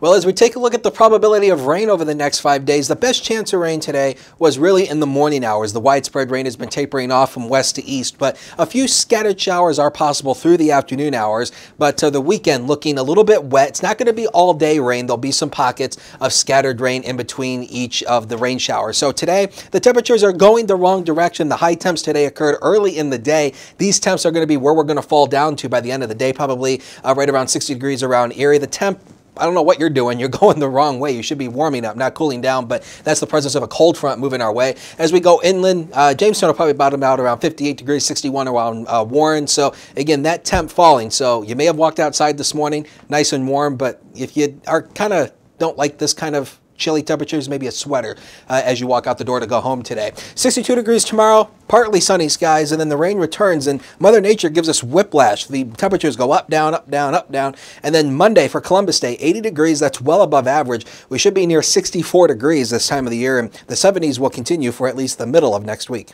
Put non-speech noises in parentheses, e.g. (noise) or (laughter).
Well, as we take a look at the probability of rain over the next five days, the best chance of rain today was really in the morning hours. The widespread rain has been tapering off from west to east, but a few scattered showers are possible through the afternoon hours. But uh, the weekend looking a little bit wet. It's not going to be all day rain. There'll be some pockets of scattered rain in between each of the rain showers. So today, the temperatures are going the wrong direction. The high temps today occurred early in the day. These temps are going to be where we're going to fall down to by the end of the day, probably uh, right around 60 degrees around Erie. The temp I don't know what you're doing. You're (laughs) going the wrong way. You should be warming up, not cooling down, but that's the presence of a cold front moving our way. As we go inland, uh, Jamestown will probably bottom out around 58 degrees, 61 around uh, Warren. So again, that temp falling. So you may have walked outside this morning nice and warm, but if you are kind of don't like this kind of chilly temperatures, maybe a sweater uh, as you walk out the door to go home today. 62 degrees tomorrow, partly sunny skies, and then the rain returns, and Mother Nature gives us whiplash. The temperatures go up, down, up, down, up, down. And then Monday for Columbus Day, 80 degrees, that's well above average. We should be near 64 degrees this time of the year, and the 70s will continue for at least the middle of next week.